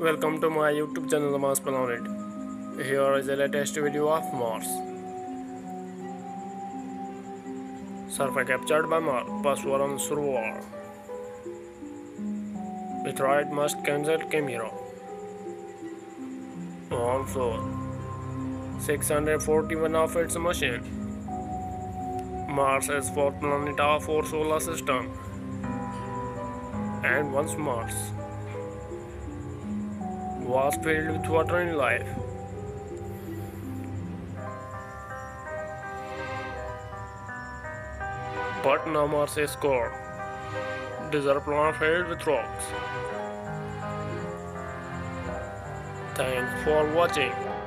Welcome to my YouTube channel Mars Planet. Here is the latest video of Mars. Survey captured by Mars, Perseverance. With right must cancel camera. On floor. 641 of its machine. Mars is fourth planet of our solar system. And once Mars was filled with water and life. But now Mars is cold. Desert filled with rocks. Thanks for watching.